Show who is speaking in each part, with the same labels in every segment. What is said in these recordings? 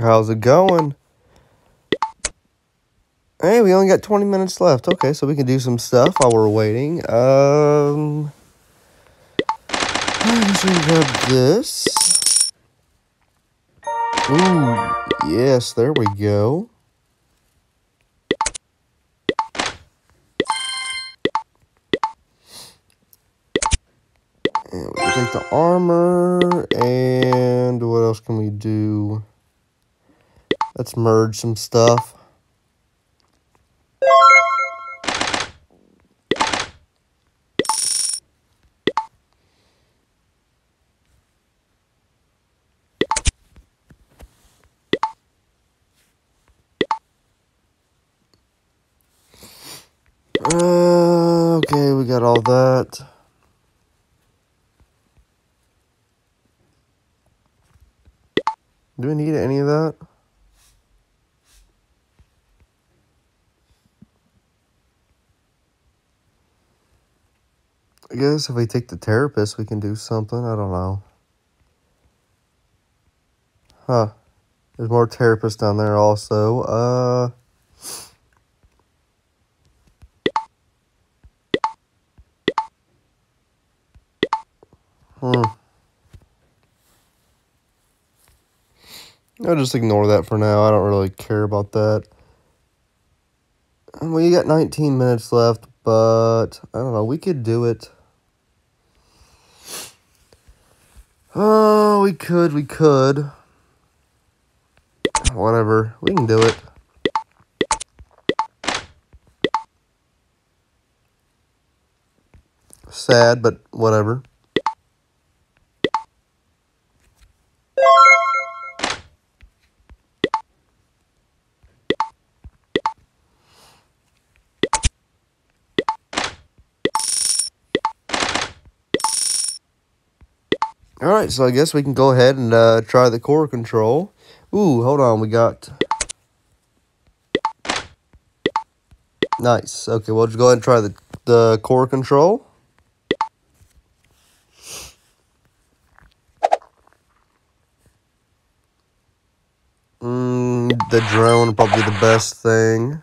Speaker 1: How's it going? Hey, we only got 20 minutes left. Okay, so we can do some stuff while we're waiting. Um, I'm grab this. Ooh, yes, there we go. And we take the armor, and what else can we do? Let's merge some stuff. Uh, okay, we got all that. Do we need any of that? Guess if we take the therapist, we can do something. I don't know. Huh. There's more therapists down there also. Uh... Hmm. I'll just ignore that for now. I don't really care about that. We got 19 minutes left, but I don't know. We could do it. Oh, we could. We could. Whatever. We can do it. Sad, but whatever. All right, so I guess we can go ahead and uh, try the core control. Ooh, hold on, we got... Nice. Okay, we'll just go ahead and try the, the core control. Mm, the drone probably the best thing.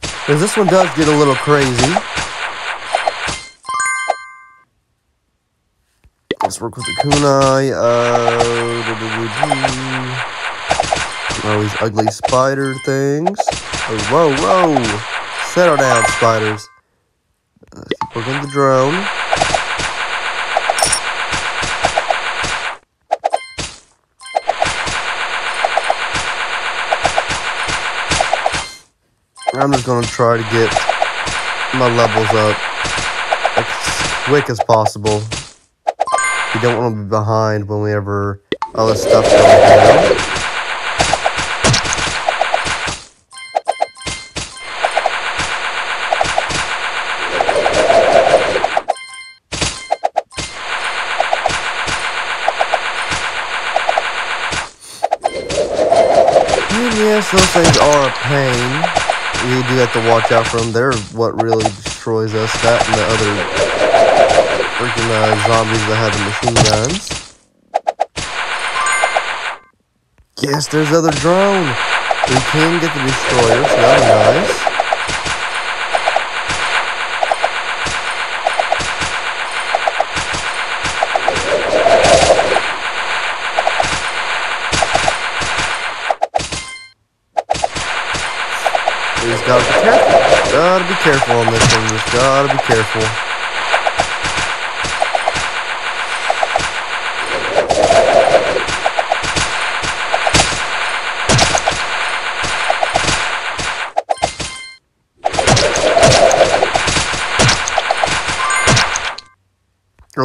Speaker 1: Because this one does get a little crazy. Work with the kunai. Uh, all these ugly spider things. Oh, whoa, whoa! Settle down, spiders. Let's keep working the drone. I'm just gonna try to get my levels up as quick as possible. We don't want to be behind when we ever all this stuff goes down. Yes, those things are a pain. We do have to watch out for them. They're what really destroys us. That and the other freaking uh, zombies that have the machine guns. Yes, there's other drone. We can get the destroyer, so that'll be nice. Just gotta be careful. Gotta be careful on this one. Just gotta be careful.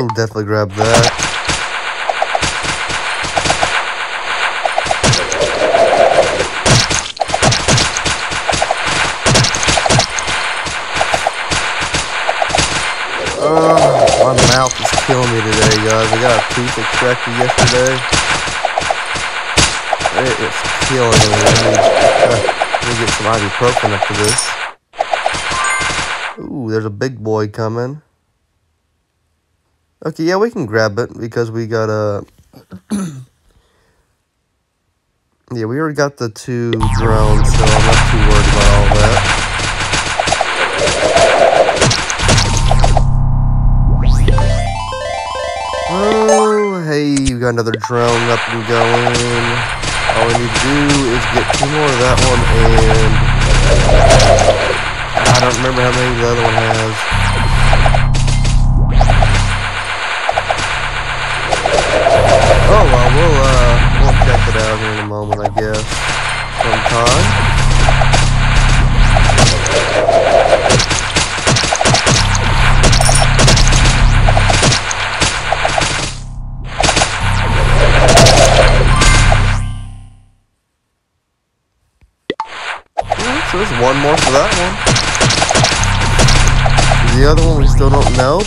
Speaker 1: Oh, definitely grab that. Oh, my mouth is killing me today, guys. I got a tooth extracted yesterday. It is killing me. Uh, let me get some ibuprofen after this. Ooh, there's a big boy coming. Okay, yeah, we can grab it because we got a. yeah, we already got the two drones, so I'm not too worried about all that. Oh, hey, we got another drone up and going. All we need to do is get two more of that one, and I don't remember how many the other one has.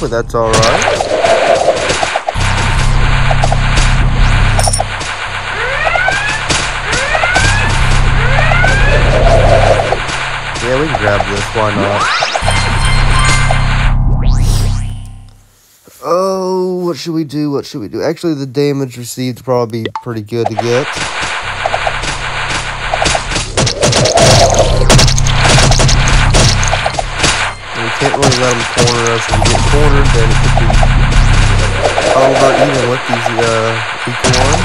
Speaker 1: But that's alright. Yeah, we can grab this. Why not? Oh, what should we do? What should we do? Actually, the damage received probably pretty good to get. we can't really let them corner us. We get cornered, then it could be even with these uh, equal ones.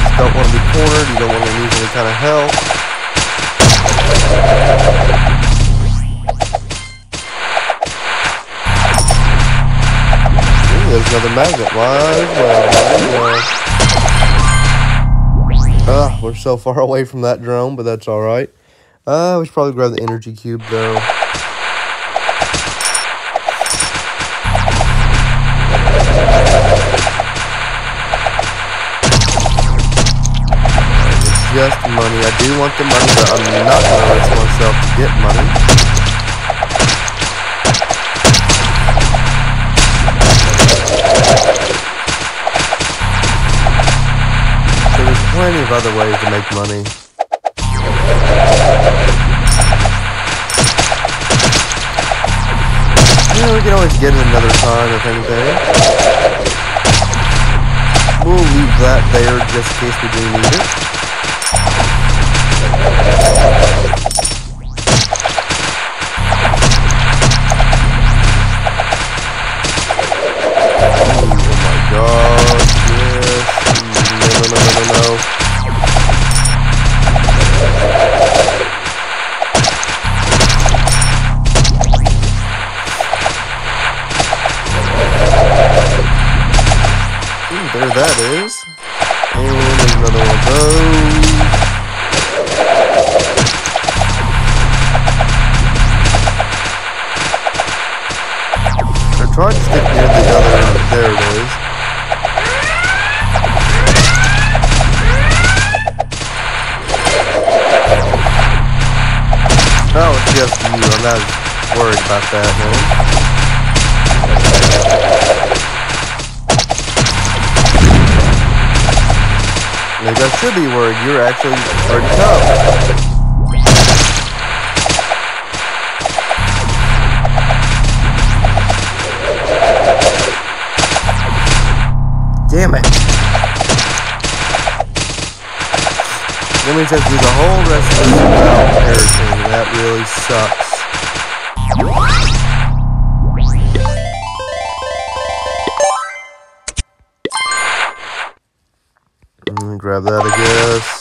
Speaker 1: You don't want to be cornered. You don't want to lose any kind of health. there's another magnet. Well. Ah, we're so far away from that drone, but that's alright. Uh, we should probably grab the energy cube, though. Money. I do want the money, but I'm not going to risk myself to get money. So there's plenty of other ways to make money. We can always get it another time if anything. We'll leave that there just in case we do need it. やった! You're actually pretty tough. Damn it. That means I have to do the whole rest of this without paraching. That really sucks. grab that, I guess.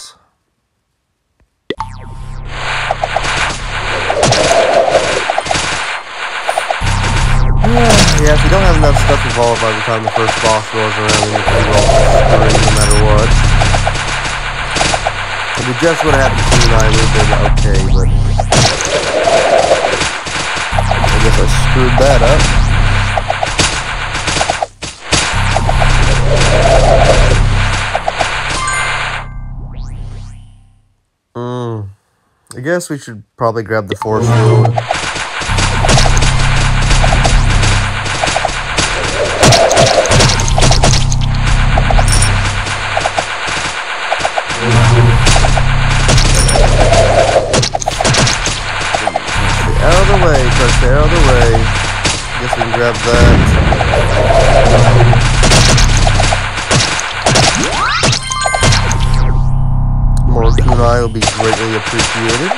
Speaker 1: Have enough stuff to evolved by the time the first boss rolls around, you're pretty well screwed no matter what. It just have happened to you and I, would have okay, but... I guess I screwed that up. Hmm. I guess we should probably grab the force. Appreciated.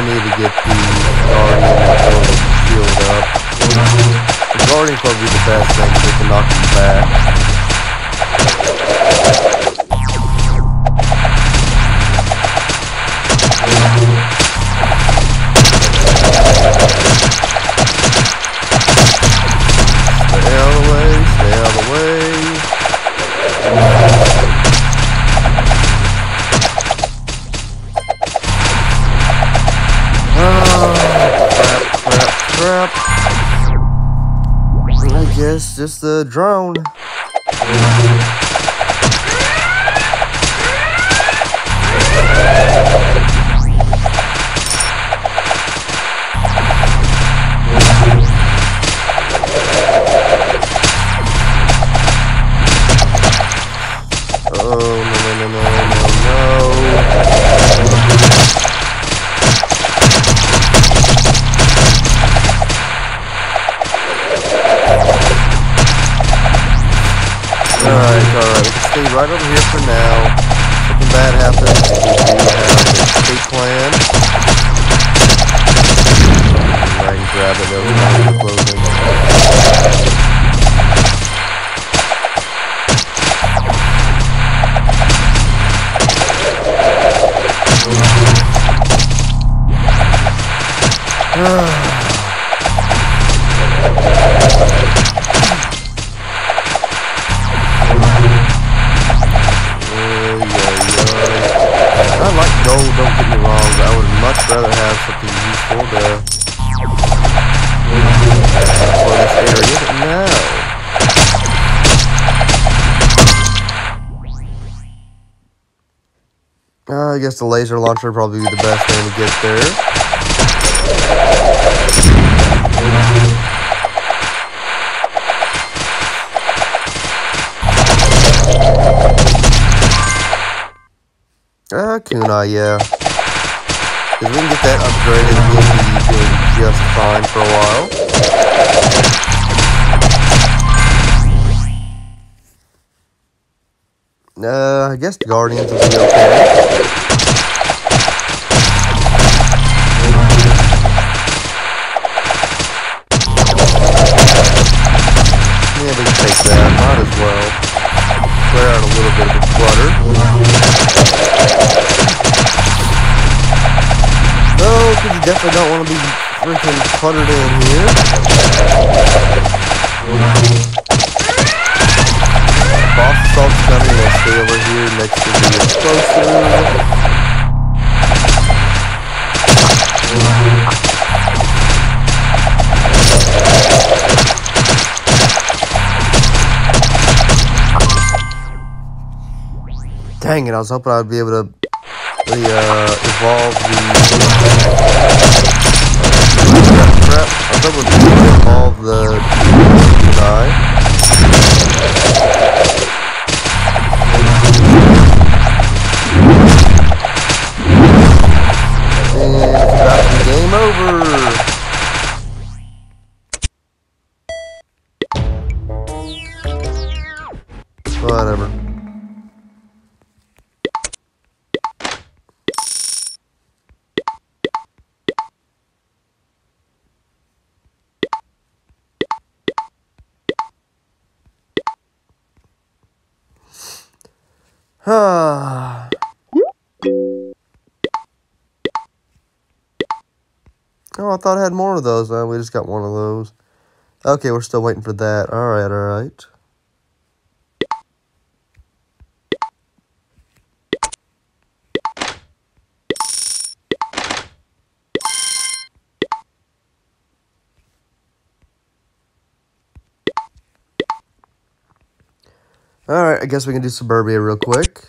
Speaker 1: We need to get the Guardian and shield up. The Guardian's probably the best thing can knock him back. Just a drone. Uh, I guess the laser launcher would probably be the best thing to get there. Uh, Kunai, yeah. Because we can get that upgraded, we'll be doing just fine for a while. Uh, I guess the Guardians will be okay. Yeah, we can take that. Might as well. Clear out a little bit of the clutter. No, because you definitely don't want to be freaking cluttered in here. Boss assault's coming. We'll stay over here next to the explosive. Dang it, I was hoping I'd be able to really, uh, evolve the... Crap, I was hoping to evolve the guy. Oh, I thought I had more of those. Uh, we just got one of those. Okay, we're still waiting for that. All right, all right. All right, I guess we can do Suburbia real quick.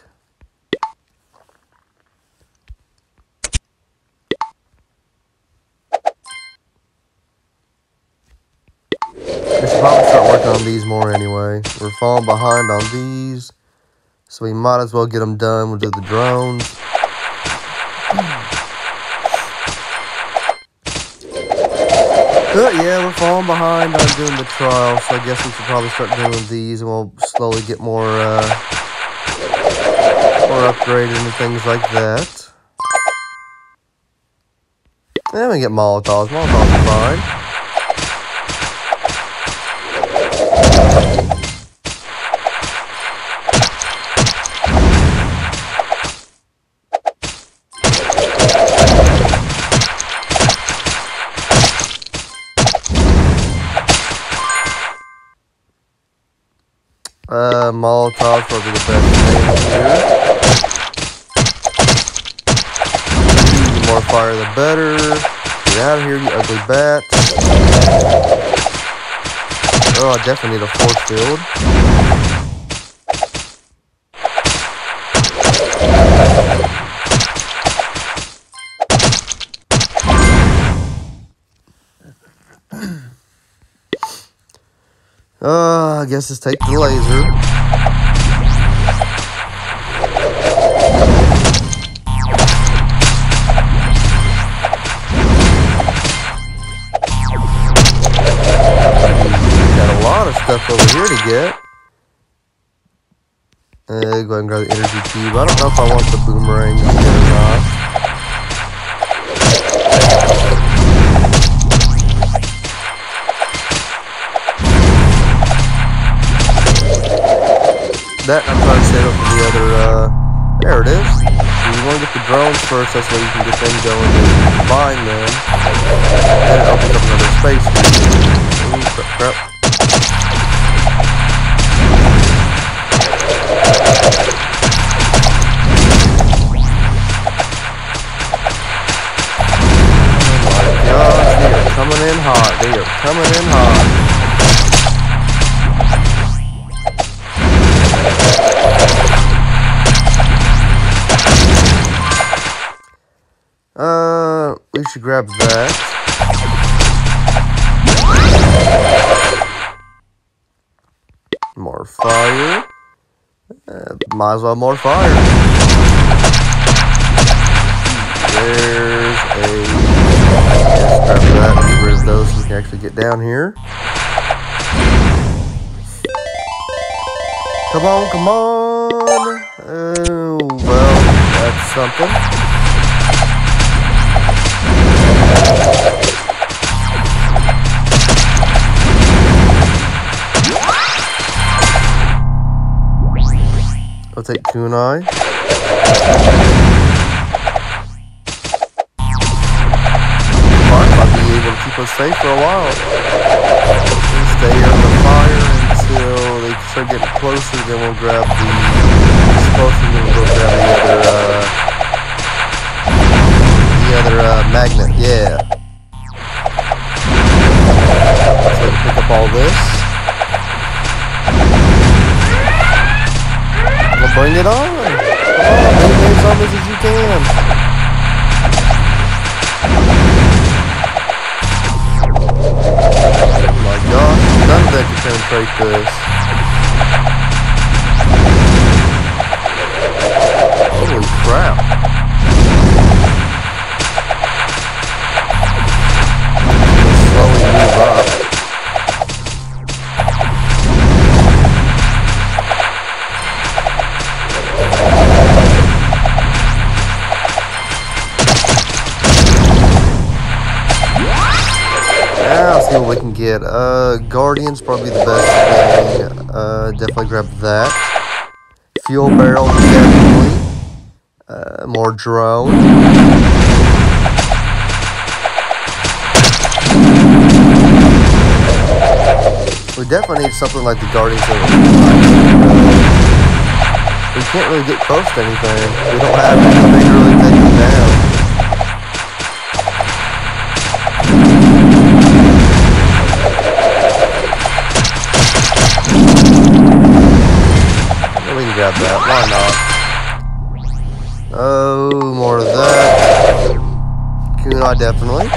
Speaker 1: We should probably start working on these more anyway. We're falling behind on these, so we might as well get them done. We'll do the drones. But yeah, we're falling behind on doing the trial, so I guess we should probably start doing these, and we'll slowly get more, uh, more upgraded and things like that. And we get Molotovs. Molotovs are fine. Molotov the best thing here. The more fire, the better. Get out of here, you ugly bat. Oh, I definitely need a force field. Uh, I guess let's take the laser. Uh, go ahead and grab the energy cube. I don't know if I want the boomerang yet or not. that I'm trying to save up for the other, uh, there it is. You want to get the drones first, that's where you can get them going and combine them. And it opens up another space. Ooh, crap. Coming in hot. Uh, we should grab that. More fire. Uh, might as well more fire. Actually get down here. Come on, come on. Oh, well, that's something. I'll take kunai. Us safe for a while. Stay under the fire until they start getting closer, then we'll grab the explosive, then we'll grab the other, uh, the other, uh, magnet, yeah. So pick up all this. Well, bring it on. Come on, as many zombies as you can. None that can penetrate this. Holy crap. Get? Uh, Guardian's probably the best thing. Uh, definitely grab that. Fuel barrel, definitely. Uh, more drone. We definitely need something like the Guardians we can't really get close to anything. We don't have anything to really take them down. Why not? Oh, more of that. Kunai definitely.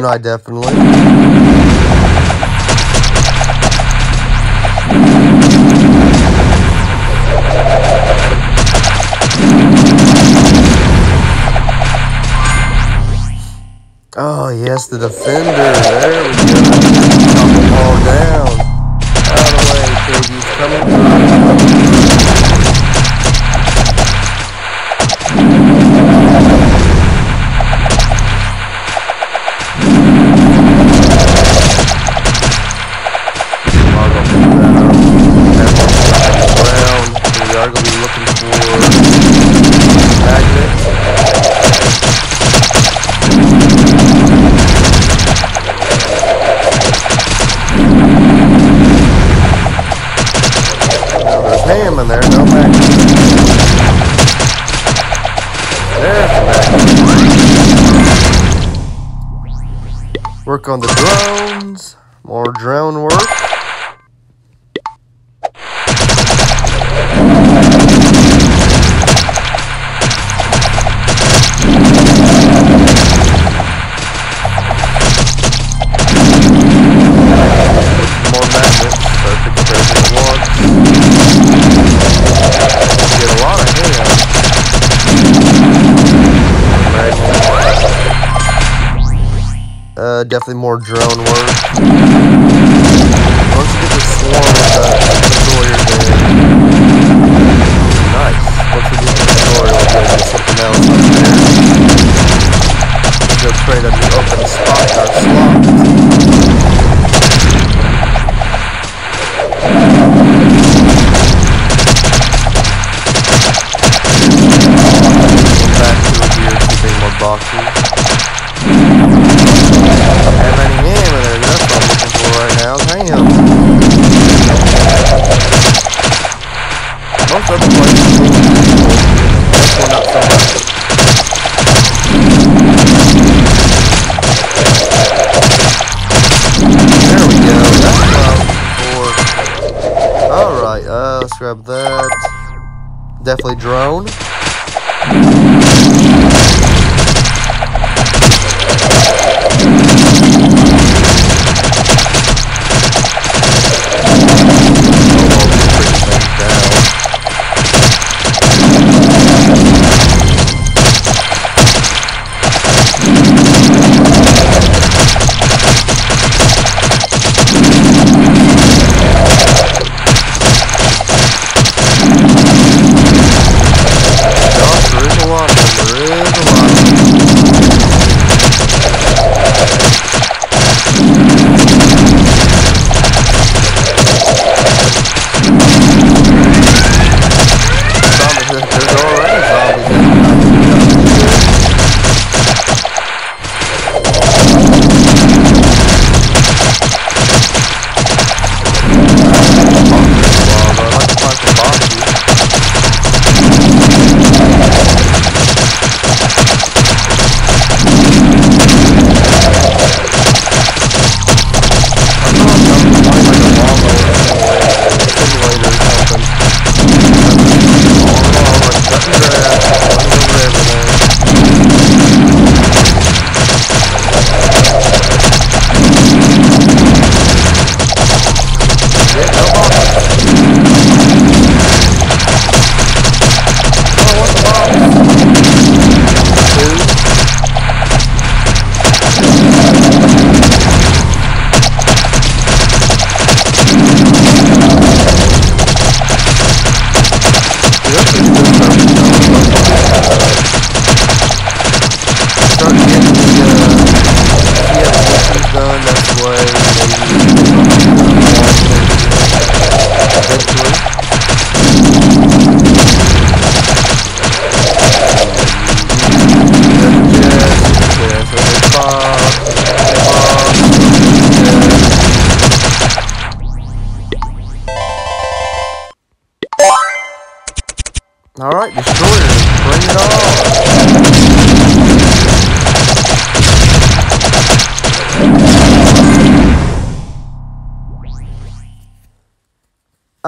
Speaker 1: Kunai definitely. Oh yes, the defender. There we go. Knock them all down. Definitely more drone work. Once you get the swarm uh, Definitely drone.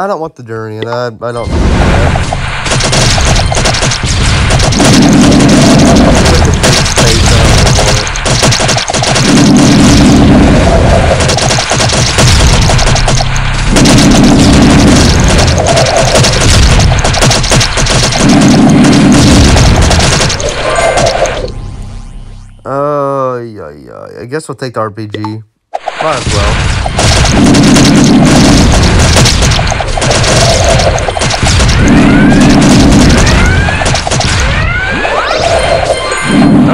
Speaker 1: I don't want the durian, I, I don't Uh, yeah, yeah. I guess we'll take the RPG. Might as well.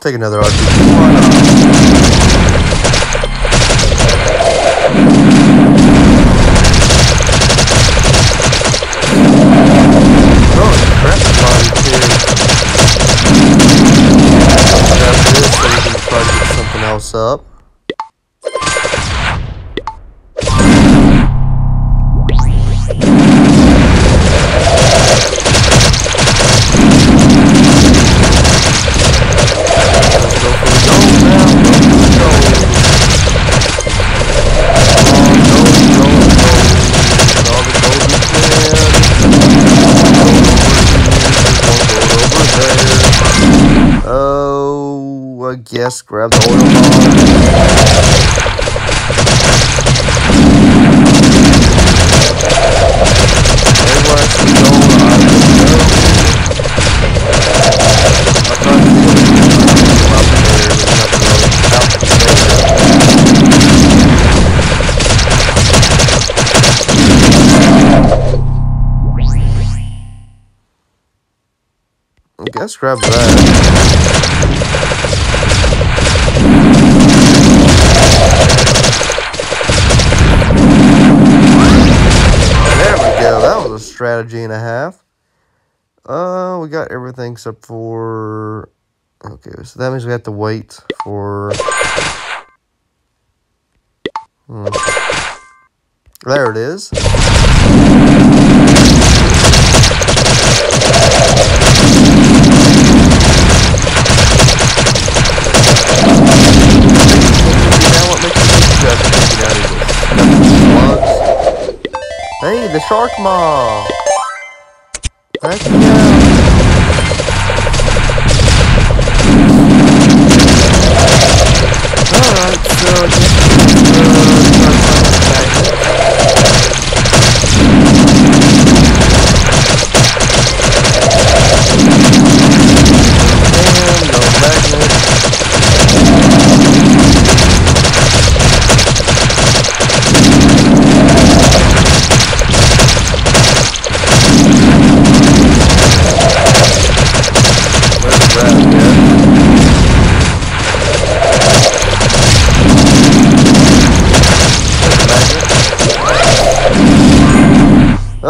Speaker 1: Take another grab the oil guess grab that. Strategy and a half. Uh, we got everything except for... Okay, so that means we have to wait for... Hmm. There it is. Hey, the shark maw! Heck yeah!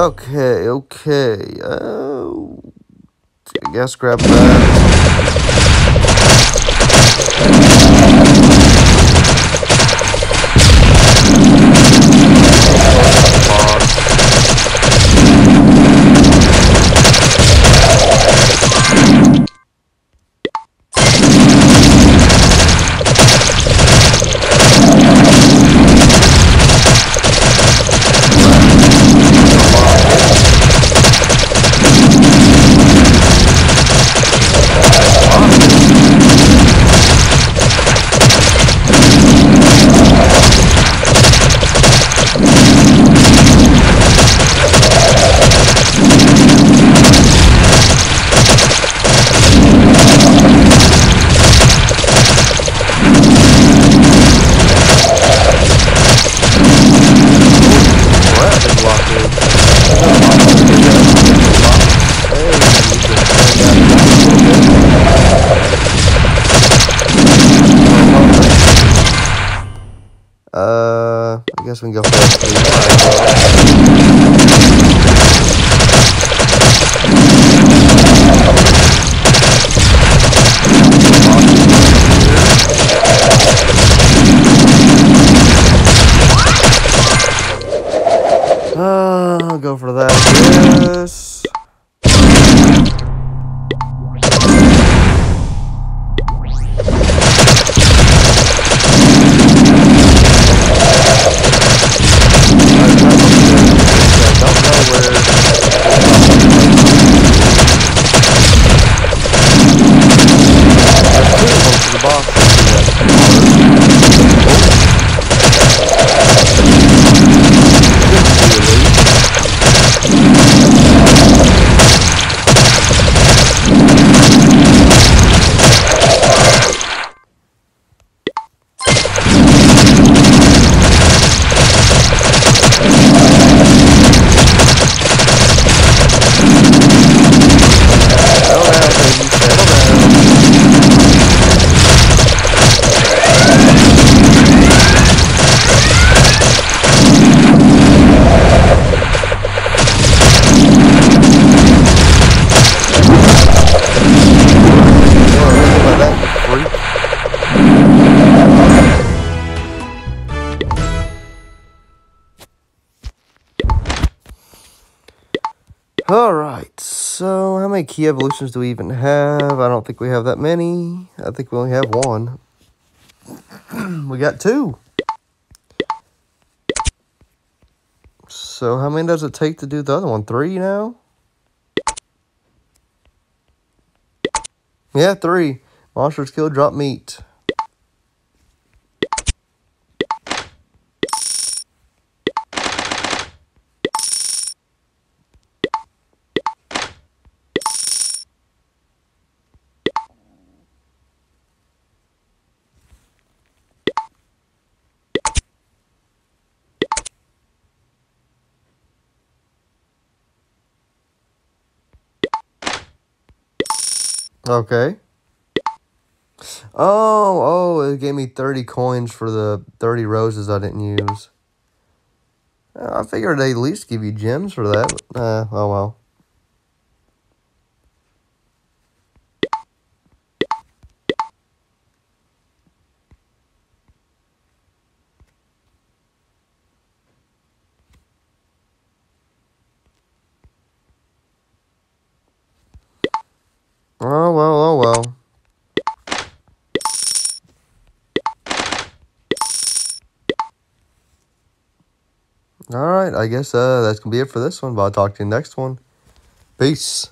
Speaker 1: Okay, okay. Uh, I guess grab that. Guess we can many key evolutions do we even have? I don't think we have that many. I think we only have one. we got two. So how many does it take to do the other one? Three now? Yeah, three. Monsters kill, drop meat. Okay. Oh, oh, it gave me 30 coins for the 30 roses I didn't use. I figured they'd at least give you gems for that. Uh, oh well. Oh, well, oh, well. All right, I guess uh, that's going to be it for this one, but I'll talk to you next one. Peace.